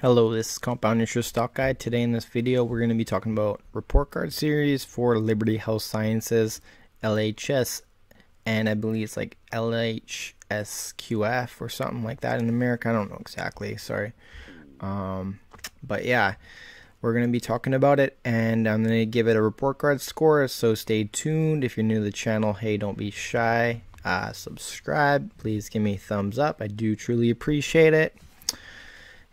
Hello, this is Compound Interest Stock Guy. Today in this video, we're going to be talking about report card series for Liberty Health Sciences, LHS, and I believe it's like LHSQF or something like that in America. I don't know exactly, sorry. Um, but yeah, we're going to be talking about it, and I'm going to give it a report card score, so stay tuned. If you're new to the channel, hey, don't be shy. Uh, subscribe. Please give me a thumbs up. I do truly appreciate it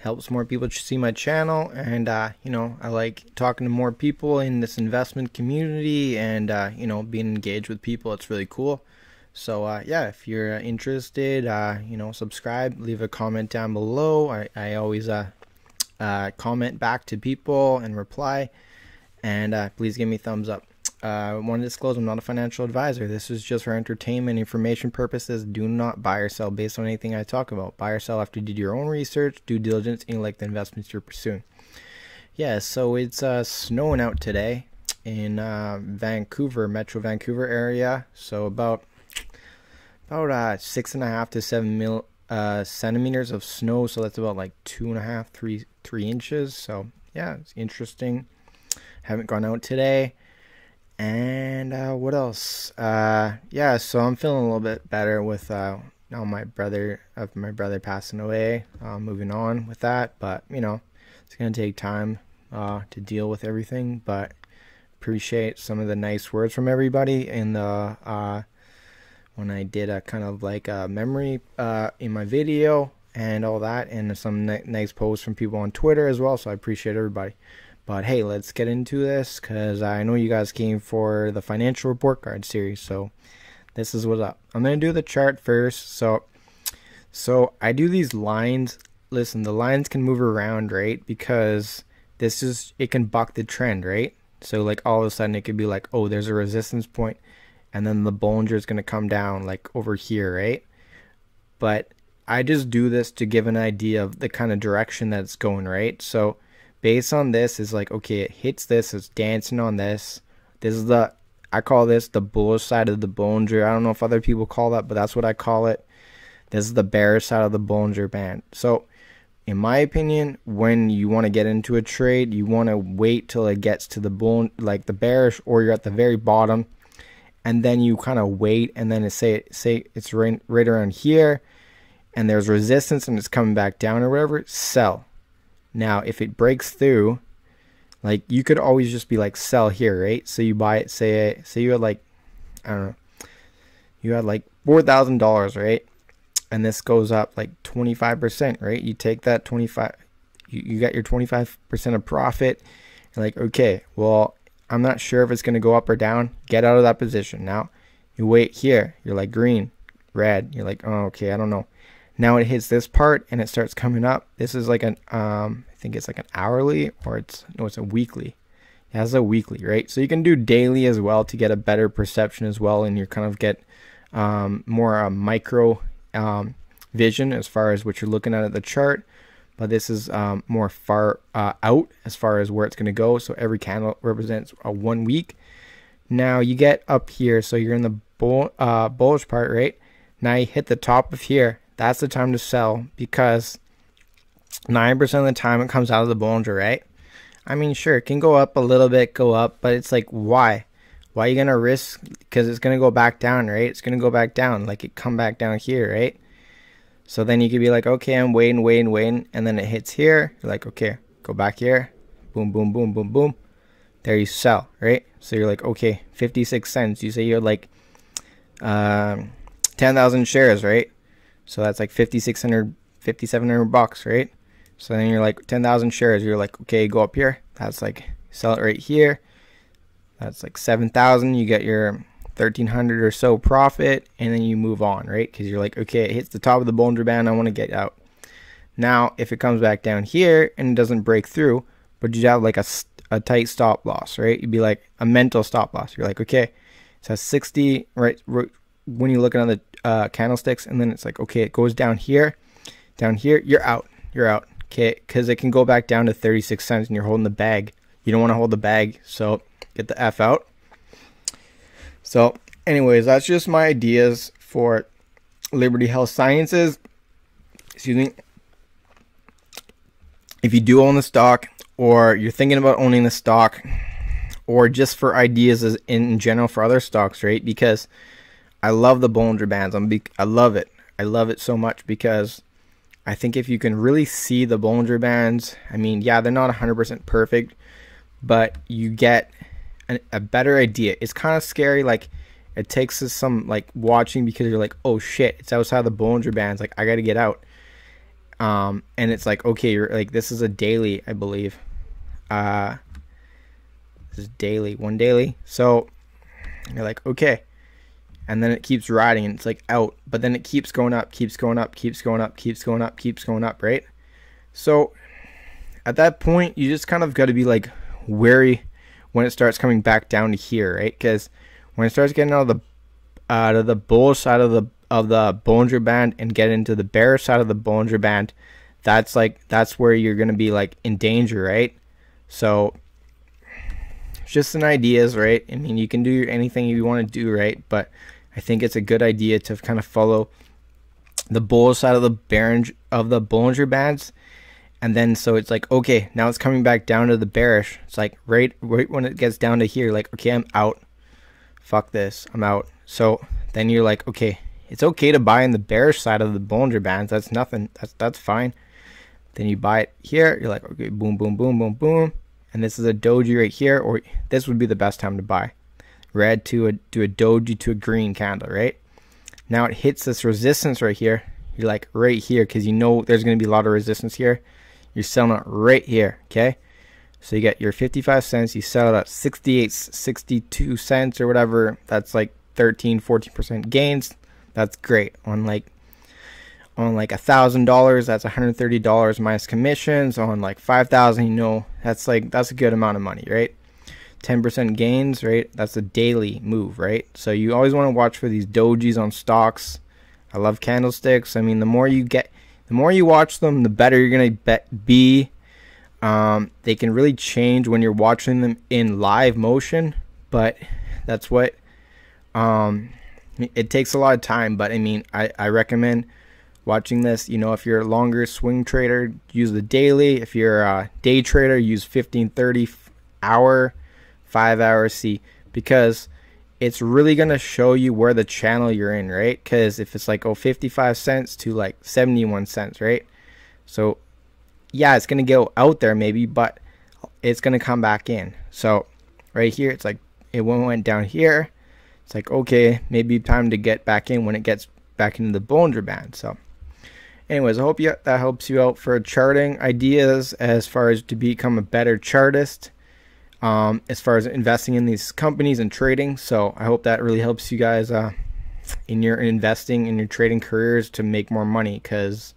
helps more people to see my channel and uh, you know i like talking to more people in this investment community and uh, you know being engaged with people. It's really cool. So uh, yeah if you're interested uh, you know subscribe leave a comment down below. I, I always uh, uh, comment back to people and reply. And please give me thumbs up uh, I want to disclose I'm not a financial advisor. This is just for entertainment, information purposes. Do not buy or sell based on anything I talk about. Buy or sell after you did your own research, due diligence, and you like the investments you're pursuing. Yeah, so it's uh, snowing out today in uh, Vancouver, Metro Vancouver area. So about about uh, six and a half to seven mil uh, centimeters of snow. So that's about like two and a half, three three inches. So yeah, it's interesting. Haven't gone out today. And uh, what else? Uh, yeah, so I'm feeling a little bit better with uh, now my brother of my brother passing away. Uh, moving on with that, but you know, it's gonna take time uh, to deal with everything. But appreciate some of the nice words from everybody in the uh, when I did a kind of like a memory in my video and all that, and some nice posts from people on Twitter as well. So I appreciate everybody. But hey, let's get into this because I know you guys came for the financial report card series. So this is what's up. I'm gonna do the chart first. So so I do these lines. Listen, the lines can move around, right? Because this is it can buck the trend, right? So like all of a sudden it could be like, oh, there's a resistance point, and then the Bollinger is gonna come down like over here, right? But I just do this to give an idea of the kind of direction that it's going, right? So based on this is like okay it hits this it's dancing on this. This is the i call this the bullish side of the bollinger. I don't know if other people call that but that's what i call it. This is the bearish side of the bollinger band. So in my opinion when you want to get into a trade you want to wait till it gets to the bull like the bearish or you're at the very bottom and then you kind of wait and then it say say it's right, right around here and there's resistance and it's coming back down or whatever sell now, if it breaks through, like you could always just be like sell here, right? So you buy it, say say you had like I don't know, you had like four thousand dollars, right? And this goes up like twenty five percent, right? You take that twenty five, you, you got your twenty five percent of profit. You're like, okay, well, I'm not sure if it's gonna go up or down. Get out of that position now. You wait here. You're like green, red. You're like, oh, okay, I don't know. Now it hits this part and it starts coming up. This is like an, um, I think it's like an hourly or it's, no, it's a weekly. It has a weekly, right? So you can do daily as well to get a better perception as well and you kind of get um, more uh, micro um, vision as far as what you're looking at at the chart. But this is um, more far uh, out as far as where it's going to go. So every candle represents a one week. Now you get up here, so you're in the bull, uh, bullish part, right? Now you hit the top of here that's the time to sell because 9% of the time it comes out of the Bollinger, right? I mean, sure, it can go up a little bit, go up, but it's like, why? Why are you going to risk? Because it's going to go back down, right? It's going to go back down, like it come back down here, right? So then you could be like, okay, I'm waiting, waiting, waiting. And then it hits here. You're like, okay, go back here. Boom, boom, boom, boom, boom. There you sell, right? So you're like, okay, 56 cents. You say you're like um, 10,000 shares, right? So that's like 5,600, 5,700 bucks, right? So then you're like 10,000 shares. You're like, okay, go up here. That's like, sell it right here. That's like 7,000. You get your 1,300 or so profit. And then you move on, right? Because you're like, okay, it hits the top of the Bollinger Band. I want to get out. Now, if it comes back down here and it doesn't break through, but you have like a, a tight stop loss, right? You'd be like a mental stop loss. You're like, okay, so 60, right? When you're looking at the uh, candlesticks, and then it's like, okay, it goes down here, down here, you're out, you're out, okay, because it can go back down to 36 cents, and you're holding the bag. You don't want to hold the bag, so get the F out. So, anyways, that's just my ideas for Liberty Health Sciences. Excuse me. if you do own the stock or you're thinking about owning the stock or just for ideas in general for other stocks, right? Because I love the Bollinger Bands. I'm be- I love it. I love it so much because I think if you can really see the Bollinger Bands, I mean, yeah, they're not 100% perfect, but you get an, a better idea. It's kind of scary. Like, it takes us some like watching because you're like, oh shit, it's outside the Bollinger Bands. Like, I got to get out. Um, and it's like, okay, you're like, this is a daily, I believe. Uh, this is daily, one daily. So you're like, okay. And then it keeps riding and it's like out, but then it keeps going up, keeps going up, keeps going up, keeps going up, keeps going up, right? So at that point, you just kind of got to be like wary when it starts coming back down to here, right? Because when it starts getting out of the out of the bull side of the of the Bollinger Band and get into the bear side of the Bollinger Band, that's like that's where you're gonna be like in danger, right? So it's just an ideas, right? I mean, you can do anything you want to do, right? But I think it's a good idea to kind of follow the bull side of the bearish of the Bollinger Bands, and then so it's like okay, now it's coming back down to the bearish. It's like right right when it gets down to here, like okay, I'm out. Fuck this, I'm out. So then you're like okay, it's okay to buy in the bearish side of the Bollinger Bands. That's nothing. That's that's fine. Then you buy it here. You're like, okay, boom, boom, boom, boom, boom. And this is a doji right here, or this would be the best time to buy. Red to a to a doji to a green candle, right? Now it hits this resistance right here. You're like right here because you know there's going to be a lot of resistance here. You're selling it right here, okay? So you get your 55 cents. You sell it at 68, 62 cents or whatever. That's like 13, 14% gains that's great. On like on like a thousand dollars, that's $130 minus commissions. On like five thousand, you know, that's like that's a good amount of money, right? 10% gains, right? That's a daily move, right? So you always want to watch for these dojis on stocks. I love candlesticks. I mean, the more you get, the more you watch them, the better you're gonna be. Um, they can really change when you're watching them in live motion, but that's what um, it takes a lot of time, but I mean, I, I recommend watching this. You know, if you're a longer swing trader, use the daily. If you're a day trader, use 15, 30 hour, five hour C because it's really going to show you where the channel you're in, right? Because if it's like, oh, 55 cents to like 71 cents, right? So, yeah, it's going to go out there maybe, but it's going to come back in. So, right here, it's like it went down here it's like, okay, maybe time to get back in when it gets back into the Bollinger Band. So, anyways, I hope you, that helps you out for charting ideas as far as to become a better chartist, um, as far as investing in these companies and trading. So, I hope that really helps you guys uh, in your investing in your trading careers to make more money because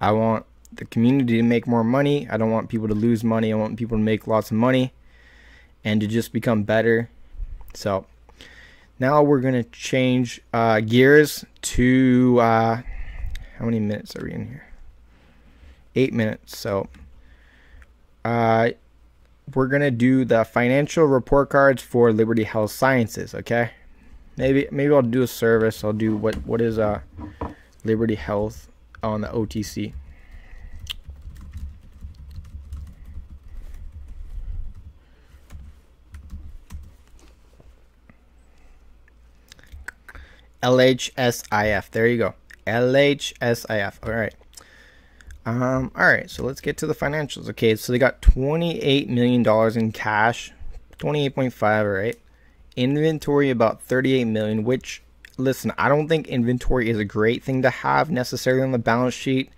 I want the community to make more money. I don't want people to lose money. I want people to make lots of money and to just become better. So, now we're going to change uh, gears to uh, how many minutes are we in here? Eight minutes. So uh, we're going to do the financial report cards for Liberty Health Sciences. Okay. Maybe maybe I'll do a service. I'll do what what is uh Liberty Health on the OTC. LHSIF. There you go. LHSIF. All right. Um, all right, so let's get to the financials. Okay, so they got $28 million in cash, 28.5, right? Inventory about 38 million, which listen, I don't think inventory is a great thing to have necessarily on the balance sheet.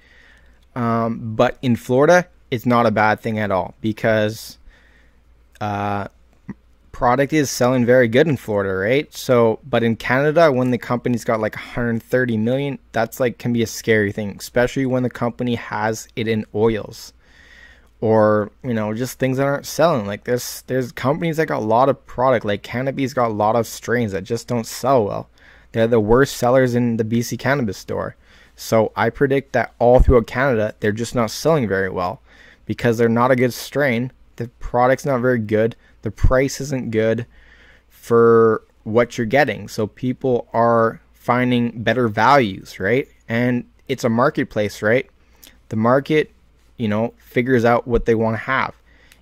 Um, but in Florida, it's not a bad thing at all because uh, product is selling very good in Florida, right? So, but in Canada, when the company's got like 130 million, that's like can be a scary thing, especially when the company has it in oils or you know just things that aren't selling. Like there's there's companies that got a lot of product, like Canopy's got a lot of strains that just don't sell well. They're the worst sellers in the BC cannabis store. So I predict that all throughout Canada, they're just not selling very well because they're not a good strain. The product's not very good the price isn't good for what you're getting. So people are finding better values, right? And it's a marketplace, right? The market, you know, figures out what they want to have.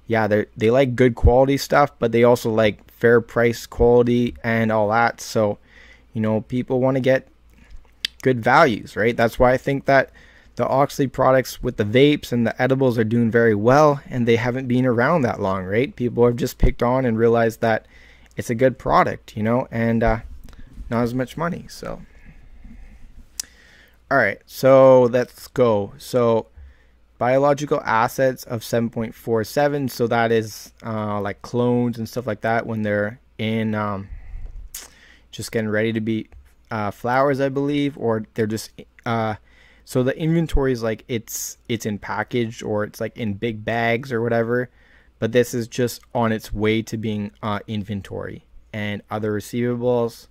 Yeah, they they like good quality stuff, but they also like fair price quality and all that. So, you know, people want to get good values, right? That's why I think that the Oxley products with the vapes and the edibles are doing very well and they haven't been around that long, right? People have just picked on and realized that it's a good product, you know, and uh, not as much money. So, all right, so let's go. So, biological assets of 7.47. So, that is uh, like clones and stuff like that when they're in um, just getting ready to be uh, flowers, I believe, or they're just uh, so the inventory is like it's it's in packaged or it's like in big bags or whatever, but this is just on its way to being uh, inventory and other receivables.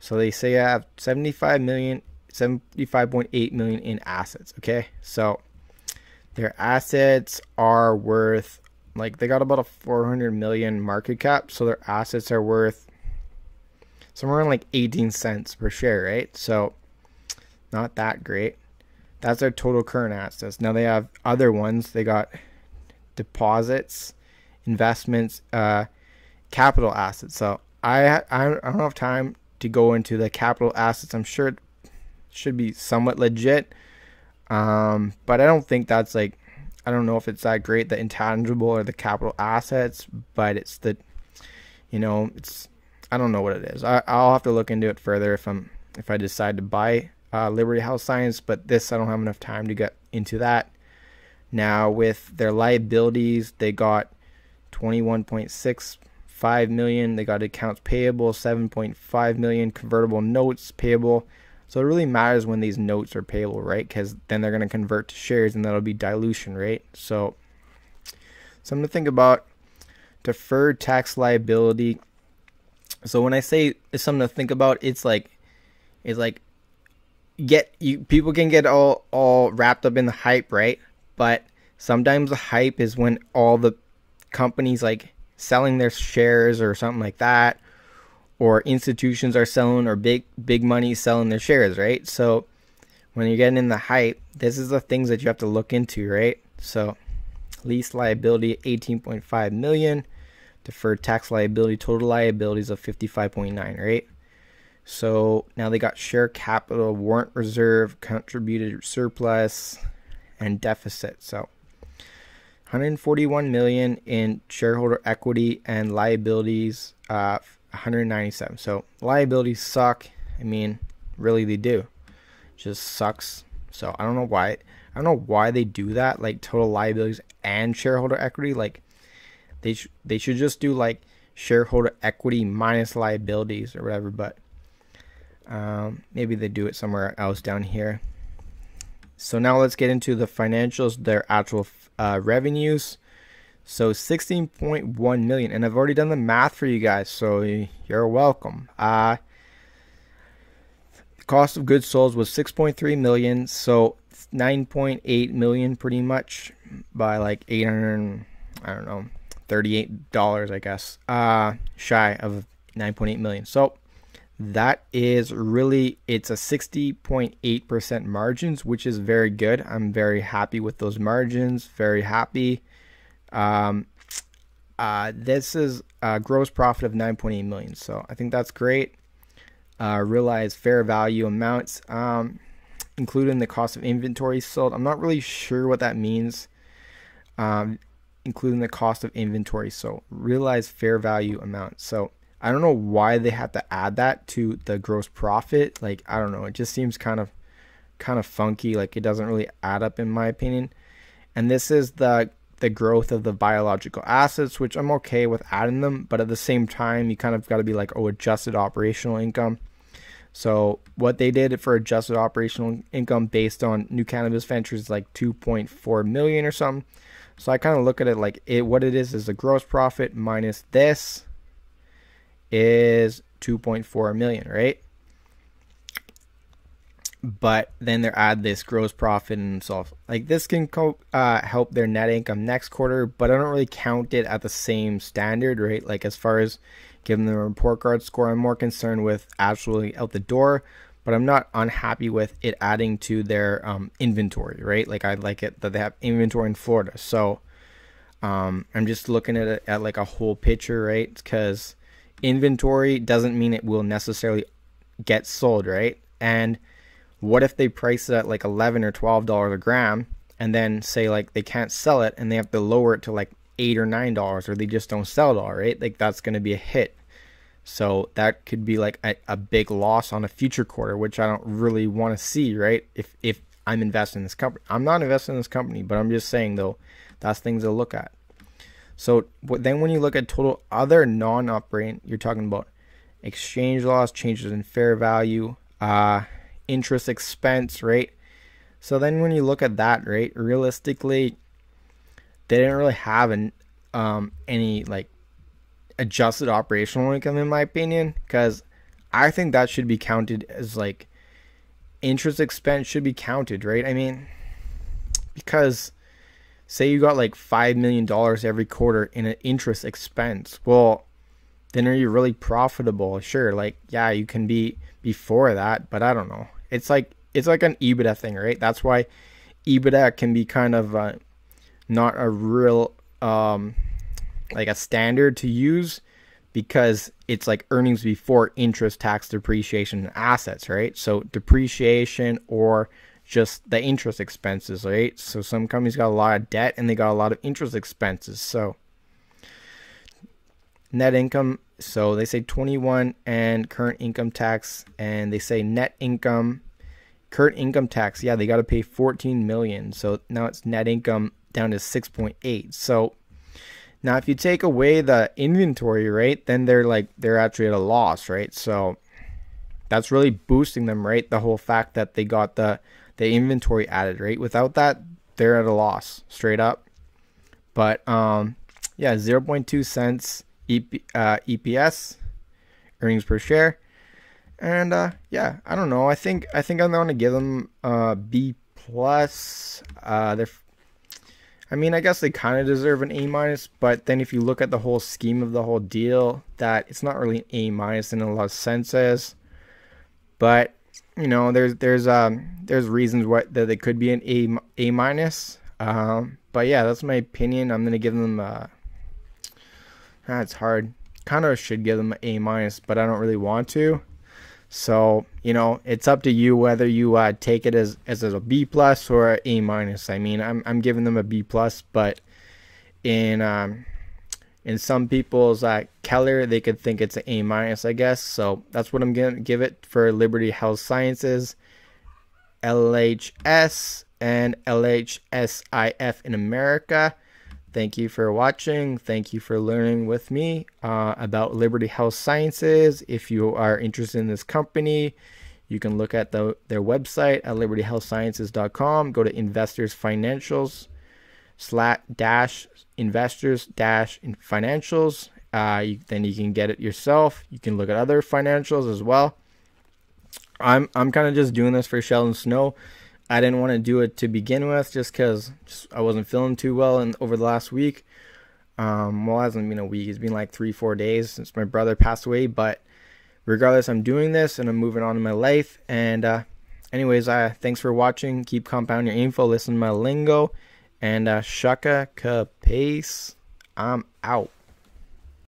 So they say I have 75 million, 75.8 million in assets. Okay, so their assets are worth like they got about a 400 million market cap, so their assets are worth somewhere around like 18 cents per share, right? So not that great. That's their total current assets. Now they have other ones. They got deposits, investments, uh, capital assets. So I I don't have time to go into the capital assets. I'm sure it should be somewhat legit, um, but I don't think that's like I don't know if it's that great the intangible or the capital assets, but it's the you know it's I don't know what it is. I, I'll have to look into it further if I'm if I decide to buy uh, Liberty Health Science, but this I don't have enough time to get into that. Now, with their liabilities, they got 21.65 million. They got accounts payable, 7.5 million convertible notes payable. So it really matters when these notes are payable, right? Because then they're going to convert to shares, and that'll be dilution, right? So something to think about. Deferred tax liability. So when I say it's something to think about, it's like it's like get you people can get all all wrapped up in the hype, right? But sometimes the hype is when all the companies like selling their shares or something like that or institutions are selling or big big money selling their shares, right? So when you're getting in the hype, this is the things that you have to look into, right? So lease liability 18.5 million, deferred tax liability, total liabilities of 55.9, right? So now they got share capital, warrant reserve, contributed surplus, and deficit. So 141 million in shareholder equity and liabilities, uh, 197. So liabilities suck. I mean, really they do. Just sucks. So I don't know why. I don't know why they do that. Like total liabilities and shareholder equity. Like they sh- they should just do like shareholder equity minus liabilities or whatever. But um, maybe they do it somewhere else down here. So now let's get into the financials, their actual uh, revenues. So 16.1 million, and I've already done the math for you guys, so you're welcome. Uh, the cost of goods sold was 6.3 million, so 9.8 million pretty much by like 800, I don't know, 38 dollars, I guess, uh, shy of 9.8 million. So that is really it's a 60.8% margins which is very good. I'm very happy with those margins very happy. Um, uh, this is a gross profit of 9.8 million so i think that's great. Uh, realized fair value amounts um, including the cost of inventory sold. I'm not really sure what that means. Um, including the cost of inventory so realized fair value amount. So I don't know why they had to add that to the gross profit. Like I don't know, it just seems kind of kind of funky. Like it doesn't really add up in my opinion. And this is the the growth of the biological assets, which I'm okay with adding them, but at the same time, you kind of got to be like, oh, adjusted operational income. So what they did for adjusted operational income based on New Cannabis Ventures is like 2.4 million or something. So I kind of look at it like it what it is is the gross profit minus this is 2.4 million, right? But then they add this gross profit and so like this can uh, help their net income next quarter, but I don't really count it at the same standard, right? Like as far as giving them a report card score, I'm more concerned with actually out the door. but I'm not unhappy with it adding to their um, inventory, right? Like I like it that they have inventory in Florida. So um, I'm just looking at it at like a whole picture, right? Because inventory doesn't mean it will necessarily get sold, right? And what if they price it at like 11 or 12 dollars a gram and then say like they can't sell it and they have to lower it to like 8 or 9 dollars or they just don't sell it all, right? Like that's going to be a hit. So that could be like a, a big loss on a future quarter, which I don't really want to see, right? If if I'm investing in this company, I'm not investing in this company, but I'm just saying though, that's things to look at. So then when you look at total other non-operating, you're talking about exchange loss, changes in fair value, uh, interest expense, right? So then when you look at that, right, realistically, they didn't really have an um, any like adjusted operational income in my opinion because I think that should be counted as like interest expense should be counted, right? I mean, because say you got like five million dollars every quarter in an interest expense, well, then are you really profitable? Sure, like yeah, you can be before that, but I don't know. It's like it's like an EBITDA thing, right? That's why EBITDA can be kind of uh, not a real um, like a standard to use because it's like earnings before interest, tax, depreciation, and assets, right? So depreciation or just the interest expenses, right? So some companies got a lot of debt and they got a lot of interest expenses. So net income, so they say 21 and current income tax and they say net income current income tax, yeah, they got to pay 14 million. So now it's net income down to 6.8. So now, if you take away the inventory rate, then they're like they're actually at a loss, right? So that's really boosting them, right? The whole fact that they got the the inventory added, right? Without that, they're at a loss, straight up. But um, yeah, 0.2 cents EP, uh, EPS, earnings per share, and uh, yeah, I don't know. I think I think I'm gonna give them uh, B plus. Uh, they're I mean, I guess they kind of deserve an A minus, but then if you look at the whole scheme of the whole deal, that it's not really an A minus in a lot of senses. But you know, there's there's um there's reasons what that they could be an A A minus. Um, but yeah, that's my opinion. I'm gonna give them. Uh, that's ah, hard. Kind of should give them A minus, but I don't really want to. So you know, it's up to you whether you uh, take it as as a B plus or a A minus. I mean, I'm I'm giving them a B plus, but in um, in some people's uh, Keller, they could think it's an A minus, I guess. So that's what I'm gonna give it for Liberty Health Sciences, LHS, and LHSIF in America. Thank you for watching. Thank you for learning with me uh, about Liberty Health Sciences. If you are interested in this company, you can look at the, their website at libertyhealthsciences.com. Go to investors financials slash dash investors dash in financials. Uh, you, then you can get it yourself. You can look at other financials as well. I'm I'm kind of just doing this for Sheldon Snow I didn't want to do it to begin with just because I wasn't feeling too well and over the last week. Um, well, it hasn't been a week. It's been like three, four days since my brother passed away. But regardless, I'm doing this and I'm moving on in my life. And uh, anyways, uh, thanks for watching. Keep compounding your info. Listen to my lingo. And uh, shaka pace. I'm out.